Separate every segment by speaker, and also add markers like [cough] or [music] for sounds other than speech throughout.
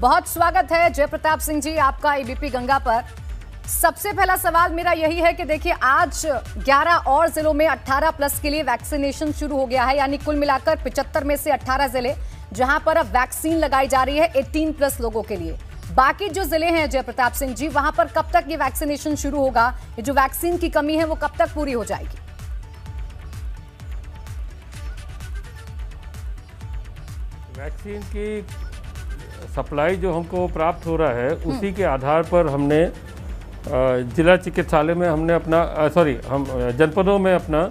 Speaker 1: बहुत स्वागत है। जयप्रताप सिंह जी, आपका एबीपी गंगा पर। सबसे पहला सवाल मेरा यही है कि देखिए, आज 11 और जिलों में 18 प्लस के लिए वैक्सीनेशन शुरू हो गया है, यानी कुल मिलाकर 75 में से 18 ज़िले जहाँ पर अब वैक्सीन लगाई जा रही है 18 प्लस लोगों के लिए। बाकी जो ज़िले हैं जयप्रताप सिंह जी, वहाँ पर कब तक ये वैक्सीनेशन शुरू होगा? ये जो वैक्सीन की कमी है, वो कब तक पूरी हो जाएगी?
Speaker 2: वैक्सीन की सप्लाई जो हमको प्राप्त हो रहा है उसी के आधार पर हमने जिला चिकित्सालय में हमने अपना सॉरी हम जनपदों में अपना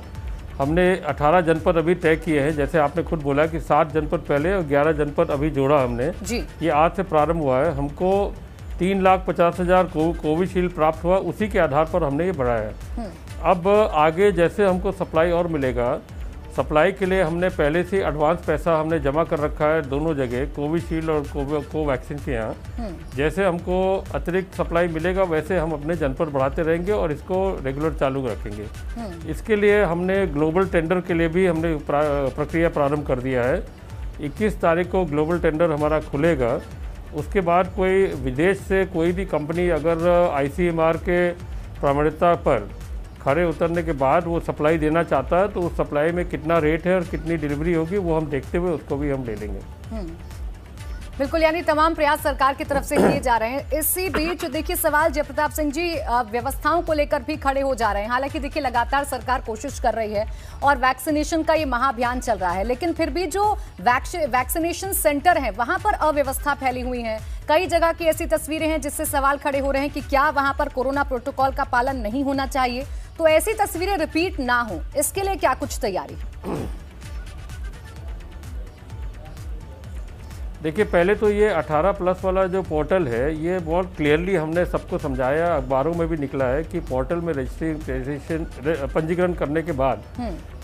Speaker 2: हमने 18 जनपद अभी तय किए हैं। जैसे आपने खुद बोला कि सात जनपद पहले और 11 जनपद अभी जोड़ा हमने।
Speaker 1: जी।
Speaker 2: ये आज से प्रारंभ हुआ है। हमको तीन लाख पचास हज़ार को, कोविशील्ड प्राप्त हुआ उसी के आधार पर हमने ये बढ़ाया है। अब आगे जैसे हमको सप्लाई और मिलेगा सप्लाई के लिए हमने पहले से एडवांस पैसा हमने जमा कर रखा है दोनों जगह कोविशील्ड और कोवै- कोवैक्सीन के यहाँ। जैसे हमको अतिरिक्त सप्लाई मिलेगा वैसे हम अपने जनपद बढ़ाते रहेंगे और इसको रेगुलर चालू रखेंगे। इसके लिए हमने ग्लोबल टेंडर के लिए भी हमने प्रा- प्रक्रिया प्रारंभ कर दिया है। 21 तारीख को ग्लोबल टेंडर हमारा खुलेगा। उसके बाद कोई विदेश से कोई भी कंपनी अगर आईसीएमआर के प्रामाणिकता पर खड़े उतरने के बाद वो सप्लाई देना चाहता है तो उस सप्लाई में कितना रेट है और कितनी डिलीवरी होगी वो हम देखते हुए उसको भी हम ले लेंगे।
Speaker 1: बिल्कुल यानी तमाम प्रयास सरकार की तरफ़ से [coughs] किए जा रहे हैं। इसी बीच देखिए सवाल जयप्रताप सिंह जी व्यवस्थाओं को लेकर भी खड़े हो जा रहे हैं। हालाँकि देखिए लगातार सरकार कोशिश कर रही है और वैक्सीनेशन का ये महाअभियान चल रहा है लेकिन फिर भी जो वैक्सीनेशन सेंटर हैं वहाँ पर अव्यवस्था फैली हुई है। कई जगह की ऐसी तस्वीरें हैं जिससे सवाल खड़े हो रहे हैं कि क्या वहाँ पर कोरोना प्रोटोकॉल का पालन नहीं होना चाहिए। तो ऐसी तस्वीरें रिपीट ना हो। इसके लिए क्या कुछ तैयारी?
Speaker 2: देखिए पहले तो ये 18 प्लस वाला जो पोर्टल है ये बहुत क्लियरली हमने सबको समझाया। अखबारों में भी निकला है कि पोर्टल में रजिस्ट्रेशन पंजीकरण करने के बाद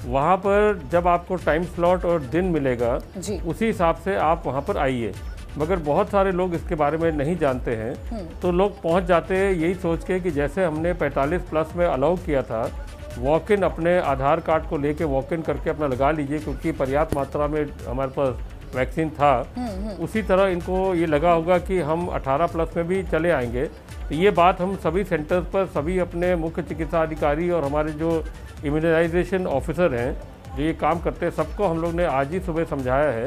Speaker 2: वहाँ पर जब आपको टाइम स्लॉट और दिन मिलेगा उसी हिसाब से आप वहाँ पर आइए। मगर बहुत सारे लोग इसके बारे में नहीं जानते हैं। तो लोग पहुँच जाते हैं यही सोच के कि जैसे हमने 45 प्लस में अलाउ किया था वॉक इन अपने आधार कार्ड को लेके वॉक इन करके अपना लगा लीजिए क्योंकि पर्याप्त मात्रा में हमारे पास वैक्सीन था। उसी तरह इनको ये लगा होगा कि हम 18 प्लस में भी चले आएँगे। तो ये बात हम सभी सेंटर्स पर सभी अपने मुख्य चिकित्सा अधिकारी और हमारे जो इम्यूनाइजेशन ऑफिसर हैं जो ये काम करते हैं सबको हम लोग ने आज ही सुबह समझाया है।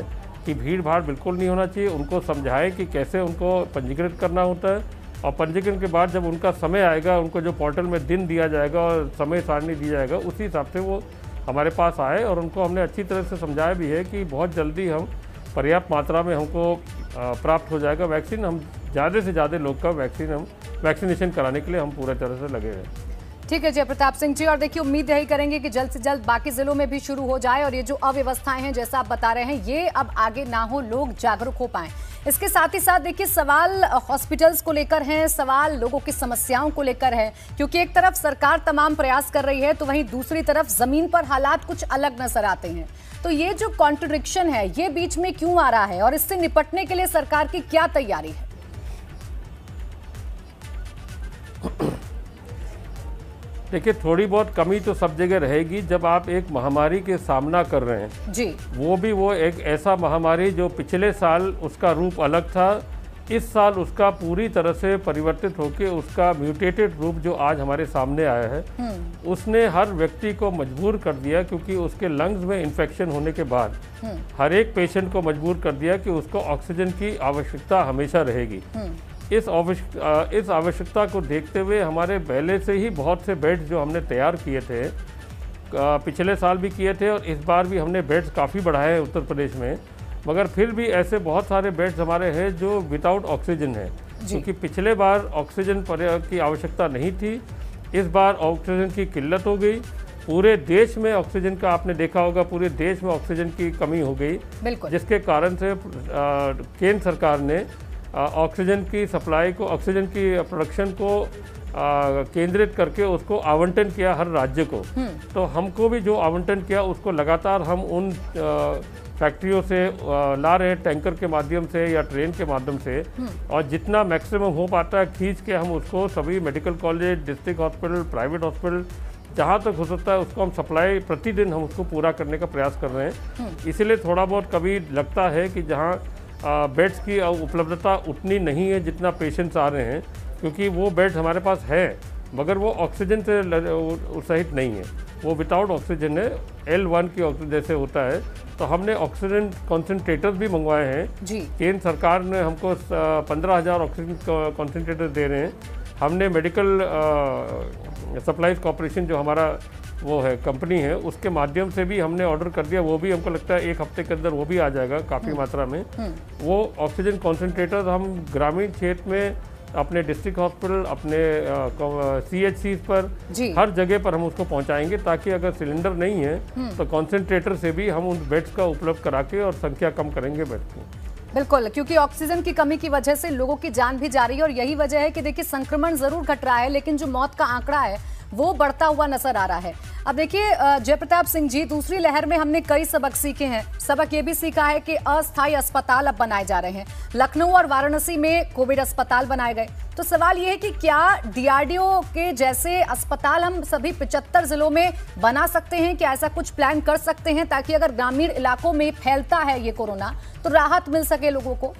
Speaker 2: कि भीड़ भाड़ बिल्कुल नहीं होना चाहिए। उनको समझाएँ कि कैसे उनको पंजीकृत करना होता है और पंजीकरण के बाद जब उनका समय आएगा, उनको जो पोर्टल में दिन दिया जाएगा और समय सारणी दी जाएगा, उसी हिसाब से वो हमारे पास आए और उनको हमने अच्छी तरह से समझाया भी है कि बहुत जल्दी हम पर्याप्त मात्रा में हमको प्राप्त हो जाएगा। वैक्सीन हम ज़्यादा से ज़्यादा लोग का वैक्सीन हम, वैक्सीनेशन कराने के लिए हम पूरा तरह से लगे हैं।
Speaker 1: ठीक है जय प्रताप सिंह जी, और देखिए, उम्मीद यही करेंगे कि जल्द से जल्द बाकी जिलों में भी शुरू हो जाए, और ये जो अव्यवस्थाएँ हैं, जैसा आप बता रहे हैं, ये अब आगे ना हो, लोग जागरूक हो पाए। इसके साथ ही साथ, देखिए, सवाल हॉस्पिटल्स को लेकर हैं, सवाल लोगों की समस्याओं को लेकर है, क्योंकि एक तरफ़ सरकार तमाम प्रयास कर रही है तो वहीं दूसरी तरफ़ ज़मीन पर हालात कुछ अलग नज़र आते हैं। तो ये जो कॉन्ट्रडिक्शन है, ये बीच में क्यों आ रहा है, और इससे निपटने के लिए सरकार की क्या तैयारी है?
Speaker 2: देखिए थोड़ी बहुत कमी तो सब जगह रहेगी जब आप एक महामारी के सामना कर रहे हैं।
Speaker 1: जी।
Speaker 2: वो भी वो एक ऐसा महामारी जो पिछले साल उसका रूप अलग था इस साल उसका पूरी तरह से परिवर्तित होकर उसका म्यूटेटेड रूप जो आज हमारे सामने आया है उसने हर व्यक्ति को मजबूर कर दिया क्योंकि उसके लंग्स में इन्फेक्शन होने के बाद हर एक पेशेंट को मजबूर कर दिया कि उसको ऑक्सीजन की आवश्यकता हमेशा रहेगी। इस आवश्यक इस आवश्यकता को देखते हुए हमारे पहले से ही बहुत से बेड्स जो हमने तैयार किए थे पिछले साल भी किए थे और इस बार भी हमने बेड्स काफ़ी बढ़ाए हैं उत्तर प्रदेश में। मगर फिर भी ऐसे बहुत सारे बेड्स हमारे हैं जो विदाउट ऑक्सीजन है। क्योंकि पिछले बार ऑक्सीजन की आवश्यकता नहीं थी इस बार ऑक्सीजन की किल्लत हो गई। पूरे देश में ऑक्सीजन का आपने देखा होगा पूरे देश में ऑक्सीजन की कमी हो गई। जिसके कारण से केंद्र सरकार ने ऑक्सीजन की सप्लाई को ऑक्सीजन की प्रोडक्शन को केंद्रित करके उसको आवंटन किया हर राज्य को। तो हमको भी जो आवंटन किया उसको लगातार हम उन फैक्ट्रियों से ला रहे हैं टैंकर के माध्यम से या ट्रेन के माध्यम से। और जितना मैक्सिमम हो पाता है खींच के हम उसको सभी medical college district hospital private hospital जहाँ तक हो सकता है उसको हम सप्लाई प्रतिदिन हम उसको पूरा करने का प्रयास कर रहे हैं। इसीलिए थोड़ा बहुत कभी लगता है कि जहाँ बेड्स की उपलब्धता उतनी नहीं है जितना पेशेंट्स आ रहे हैं क्योंकि वो बेड्स हमारे पास है मगर वो ऑक्सीजन से सहित नहीं है। वो विदाउट ऑक्सीजन है एल वन की ऑक्सीजन जैसे होता है तो हमने ऑक्सीजन कॉन्सेंट्रेटर्स भी मंगवाए हैं।
Speaker 1: जी।
Speaker 2: केंद्र सरकार ने हमको पंद्रह हज़ार ऑक्सीजन कॉन्सेंट्रेटर दे रहे हैं। हमने मेडिकल सप्लाईज कॉरपोरेशन जो हमारा वो है कंपनी है उसके माध्यम से भी हमने ऑर्डर कर दिया वो भी हमको लगता है एक हफ़्ते के अंदर वो भी आ जाएगा काफ़ी मात्रा में। वो ऑक्सीजन कॉन्सेंट्रेटर हम ग्रामीण क्षेत्र में अपने डिस्ट्रिक्ट हॉस्पिटल अपने सी एच सी पर हर जगह पर हम उसको पहुंचाएँगे ताकि अगर सिलेंडर नहीं है तो कॉन्सेंट्रेटर से भी हम उन बेड्स का उपलब्ध करा के और संख्या कम करेंगे बेड्स की।
Speaker 1: बिल्कुल क्योंकि ऑक्सीजन की कमी की वजह से लोगों की जान भी जा रही है और यही वजह है कि देखिए संक्रमण ज़रूर घट रहा है लेकिन जो मौत का आंकड़ा है वो बढ़ता हुआ नज़र आ रहा है। अब देखिए जयप्रताप सिंह जी, दूसरी लहर में हमने कई सबक सीखे हैं। सबक ये भी सीखा है कि अस्थायी अस्पताल अब बनाए जा रहे हैं। लखनऊ और वाराणसी में कोविड अस्पताल बनाए गए। तो सवाल ये है कि क्या डीआरडीओ के जैसे अस्पताल हम सभी पिचहत्तर जिलों में बना सकते हैं? क्या ऐसा कुछ प्लान कर सकते हैं ताकि अगर ग्रामीण इलाकों में फैलता है ये कोरोना तो राहत मिल सके लोगों को?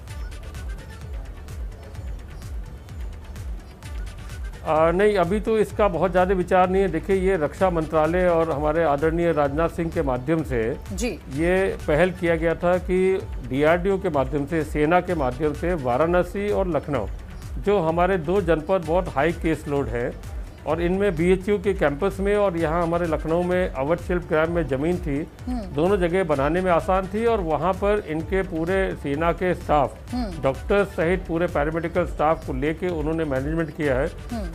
Speaker 2: आ, नहीं अभी तो इसका बहुत ज़्यादा विचार नहीं है। देखिए ये रक्षा मंत्रालय और हमारे आदरणीय राजनाथ सिंह के माध्यम से
Speaker 1: जी।
Speaker 2: ये पहल किया गया था कि डीआरडीओ के माध्यम से सेना के माध्यम से वाराणसी और लखनऊ जो हमारे दो जनपद बहुत हाई केस लोड है और इनमें बीएचयू के कैंपस में और यहाँ हमारे लखनऊ में अवध शिल्प ग्राम में ज़मीन थी। दोनों जगह बनाने में आसान थी और वहाँ पर इनके पूरे सेना के स्टाफ डॉक्टर्स सहित पूरे पैरामेडिकल स्टाफ को लेके उन्होंने मैनेजमेंट किया है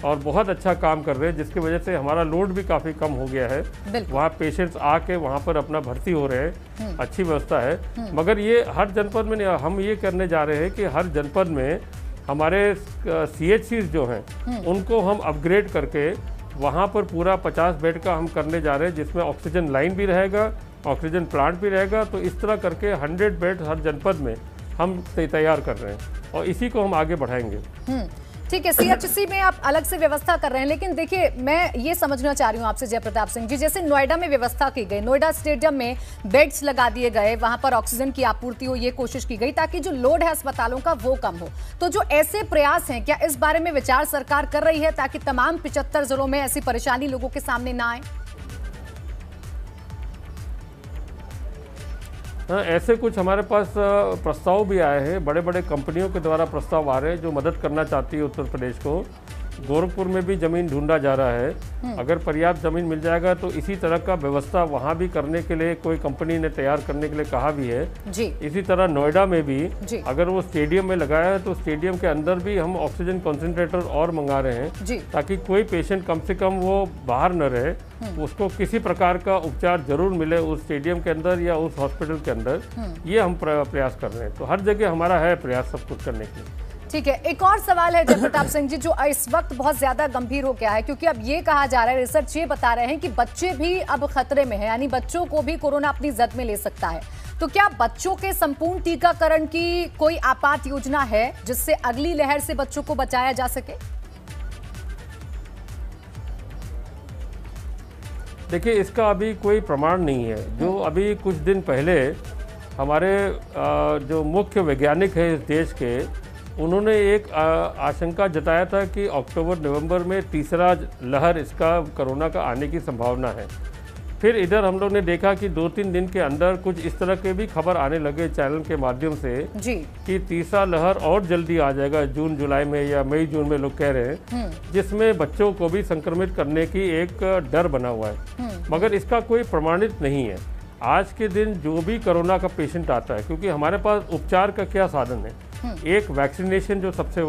Speaker 2: और बहुत अच्छा काम कर रहे हैं जिसकी वजह से हमारा लोड भी काफ़ी कम हो गया है। वहाँ पेशेंट्स आके वहाँ पर अपना भर्ती हो रहे हैं। अच्छी व्यवस्था है। मगर ये हर जनपद में हम ये करने जा रहे हैं कि हर जनपद में हमारे सी जो हैं उनको हम अपग्रेड करके वहाँ पर पूरा 50 बेड का हम करने जा रहे हैं जिसमें ऑक्सीजन लाइन भी रहेगा ऑक्सीजन प्लांट भी रहेगा तो इस तरह करके 100 बेड हर जनपद में हम तैयार कर रहे हैं और इसी को हम आगे बढ़ाएँगे।
Speaker 1: हम्म, ठीक है सीएचसी में आप अलग से व्यवस्था कर रहे हैं, लेकिन देखिए, मैं ये समझना चाह रही हूँ आपसे, जयप्रताप सिंह जी, जैसे नोएडा में व्यवस्था की गई, नोएडा स्टेडियम में बेड्स लगा दिए गए, वहाँ पर ऑक्सीजन की आपूर्ति हो, ये कोशिश की गई, ताकि जो लोड है अस्पतालों का वो कम हो। तो जो ऐसे प्रयास हैं, क्या इस बारे में विचार सरकार कर रही है, ताकि तमाम पिचहत्तर जिलों में ऐसी परेशानी लोगों के सामने ना आए?
Speaker 2: ऐसे कुछ हमारे पास प्रस्ताव भी आए हैं। बड़े बड़े कंपनियों के द्वारा प्रस्ताव आ रहे हैं जो मदद करना चाहती है उत्तर प्रदेश को। गोरखपुर में भी ज़मीन ढूंढा जा रहा है। अगर पर्याप्त ज़मीन मिल जाएगा तो इसी तरह का व्यवस्था वहाँ भी करने के लिए कोई कंपनी ने तैयार करने के लिए कहा भी है।
Speaker 1: जी।
Speaker 2: इसी तरह नोएडा में भी अगर वो स्टेडियम में लगाया है तो स्टेडियम के अंदर भी हम ऑक्सीजन कॉन्सेंट्रेटर और मंगा रहे हैं। ताकि कोई पेशेंट कम से कम वो बाहर न रहे। उसको किसी प्रकार का उपचार ज़रूर मिले उस स्टेडियम के अंदर या उस हॉस्पिटल के अंदर। ये हम प्रयास कर रहे हैं। तो हर जगह हमारा है प्रयास सब कुछ करने के लिए।
Speaker 1: ठीक है एक और सवाल है जय प्रताप सिंह जी जो इस वक्त बहुत ज़्यादा गंभीर हो गया है क्योंकि अब ये कहा जा रहा है रिसर्च ये बता रहे हैं कि बच्चे भी अब खतरे में हैं यानी बच्चों को भी कोरोना अपनी जद में ले सकता है। तो क्या बच्चों के संपूर्ण टीकाकरण की कोई आपात योजना है जिससे अगली लहर से बच्चों को बचाया जा सके?
Speaker 2: देखिए इसका अभी कोई प्रमाण नहीं है। जो अभी कुछ दिन पहले हमारे जो मुख्य वैज्ञानिक है इस देश के उन्होंने एक आशंका जताया था कि अक्टूबर नवंबर में तीसरा लहर इसका कोरोना का आने की संभावना है। फिर इधर हम लोग ने देखा कि दो तीन दिन के अंदर कुछ इस तरह के भी खबर आने लगे चैनल के माध्यम से
Speaker 1: जी।
Speaker 2: कि तीसरा लहर और जल्दी आ जाएगा जून जुलाई में या मई जून में लोग कह रहे हैं। जिसमें बच्चों को भी संक्रमित करने की एक डर बना हुआ है। मगर इसका कोई प्रमाणित नहीं है। आज के दिन जो भी कोरोना का पेशेंट आता है क्योंकि हमारे पास उपचार का क्या साधन है? एक वैक्सीनेशन जो सबसे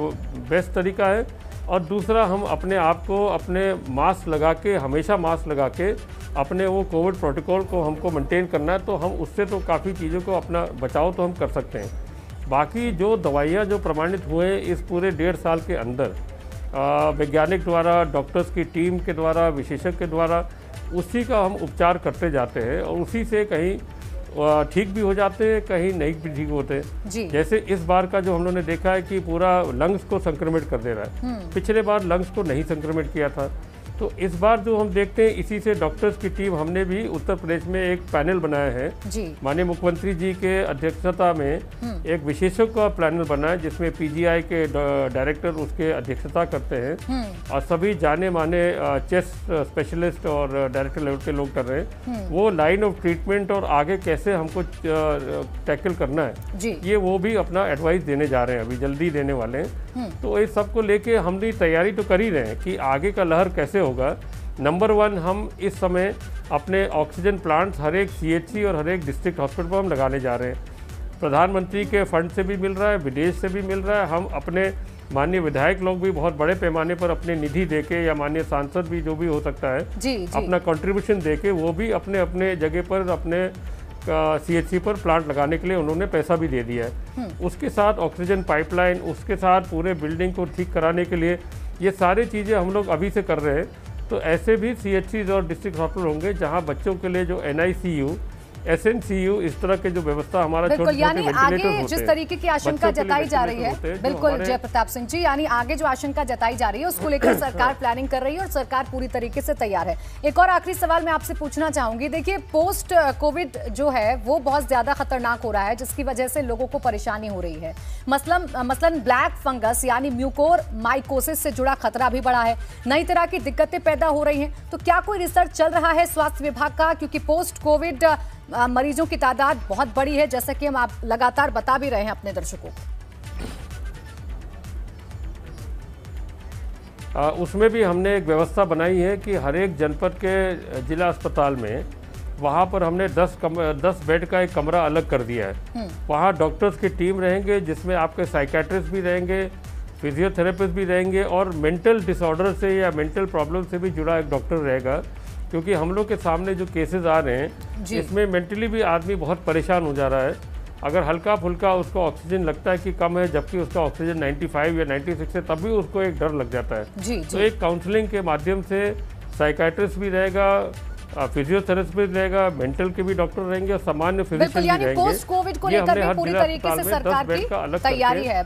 Speaker 2: बेस्ट तरीका है और दूसरा हम अपने आप को अपने मास्क लगा के, हमेशा मास्क लगा के अपने वो कोविड प्रोटोकॉल को हमको मेंटेन करना है तो हम उससे तो काफ़ी चीज़ों को अपना बचाव तो हम कर सकते हैं। बाकी जो दवाइयाँ जो प्रमाणित हुए इस पूरे डेढ़ साल के अंदर वैज्ञानिक द्वारा डॉक्टर्स की टीम के द्वारा, विशेषज्ञ के द्वारा, उसी का हम उपचार करते जाते हैं और उसी से कहीं ठीक भी हो जाते हैं कहीं नहीं भी ठीक होते।
Speaker 1: जी।
Speaker 2: जैसे इस बार का जो हम लोगों ने देखा है कि पूरा लंग्स को संक्रमित कर दे रहा है। पिछले बार लंग्स को नहीं संक्रमित किया था। तो इस बार जो हम देखते हैं इसी से डॉक्टर्स की टीम हमने भी उत्तर प्रदेश में एक पैनल बनाया है माननीय मुख्यमंत्री जी के अध्यक्षता में
Speaker 1: हम्म।
Speaker 2: एक विशेषज्ञ का पैनल बना है जिसमें पीजीआई के डायरेक्टर उसके अध्यक्षता करते हैं
Speaker 1: हम्म
Speaker 2: और सभी जाने माने चेस्ट स्पेशलिस्ट और डायरेक्टर लेवल के लोग कर रहे
Speaker 1: हम्म।
Speaker 2: हैं वो लाइन ऑफ़ ट्रीटमेंट और आगे कैसे हमको टैकल करना है ये वो भी अपना एडवाइस देने जा रहे हैं अभी जल्दी देने वाले
Speaker 1: हम्म।
Speaker 2: हैं तो इस सबको लेके हमने तैयारी तो कर ही रहे हैं कि आगे का लहर कैसे होगा। नंबर वन हम इस समय अपने ऑक्सीजन प्लांट्स हर एक सीएचसी और हर एक डिस्ट्रिक्ट हॉस्पिटल पर हम लगाने जा रहे हैं। प्रधानमंत्री के फंड से भी मिल रहा है विदेश से भी मिल रहा है। हम अपने माननीय विधायक लोग भी बहुत बड़े पैमाने पर अपने निधि देके या माननीय सांसद भी जो भी हो सकता है
Speaker 1: जी जी।
Speaker 2: अपना कंट्रीब्यूशन देके वो भी अपने अपने जगह पर अपने सीएचसी पर प्लांट लगाने के लिए उन्होंने पैसा भी दे दिया है। उसके साथ ऑक्सीजन पाइपलाइन उसके साथ पूरे बिल्डिंग को ठीक कराने के लिए ये सारी चीज़ें हम लोग अभी से कर रहे हैं। तो ऐसे भी सी और डिस्ट्रिक्ट हॉस्पिटल होंगे जहाँ बच्चों के लिए जो NICU S N C U इस तरह के जो व्यवस्था हमारा
Speaker 1: बिल्कुल यानी आगे जिस तरीके की आशंका जताई जा रही है बिल्कुल जय प्रताप सिंह जी यानी आगे जो आशंका जताई जा रही है उसको लेकर [coughs] सरकार प्लानिंग कर रही है और सरकार पूरी तरीके से तैयार है। एक और आखिरी सवाल मैं आपसे पूछना चाहूँगी। देखिए पोस्ट कोविड जो है वो बहुत ज़्यादा खतरनाक हो रहा है जिसकी वजह से लोगों को परेशानी हो रही है। मसलन मसलन ब्लैक फंगस यानी म्यूकोर माइकोसिस से जुड़ा खतरा भी बढ़ा है। नई तरह की दिक्कतें पैदा हो रही हैं। तो क्या कोई रिसर्च चल रहा है स्वास्थ्य विभाग का? क्योंकि पोस्ट कोविड मरीजों की तादाद बहुत बड़ी है जैसा कि हम आप लगातार बता भी रहे हैं अपने दर्शकों को।
Speaker 2: उसमें भी हमने एक व्यवस्था बनाई है कि हर एक जनपद के जिला अस्पताल में वहाँ पर हमने 10 कम 10 बेड का एक कमरा अलग कर दिया है। वहाँ डॉक्टर्स की टीम रहेंगे जिसमें आपके साइकेट्रिस्ट भी रहेंगे फिजियोथेरेपिस्ट भी रहेंगे और मेंटल डिसऑर्डर से या मेंटल प्रॉब्लम से भी जुड़ा एक डॉक्टर रहेगा। क्योंकि हम लोग के सामने जो केसेस आ रहे हैं इसमें मेंटली भी आदमी बहुत परेशान हो जा रहा है। अगर हल्का फुल्का उसको ऑक्सीजन लगता है कि कम है जबकि उसका ऑक्सीजन 95 या 96 है तब भी उसको एक डर लग जाता है।
Speaker 1: जी जी.
Speaker 2: तो एक काउंसलिंग के माध्यम से साइकाट्रिस्ट भी रहेगा फिजियोथेरेपिस्ट भी रहेगा मेंटल के भी डॉक्टर रहेंगे और सामान्य फिजिशियन भी रहेंगे।
Speaker 1: पोस्ट कोविड को
Speaker 2: ये
Speaker 1: लेकर
Speaker 2: हमने हर
Speaker 1: पूरी
Speaker 2: जिला
Speaker 1: तरीके से
Speaker 2: अस्पताल में 10
Speaker 1: सरकार
Speaker 2: बेड
Speaker 1: की
Speaker 2: का अलग
Speaker 1: तैयारी है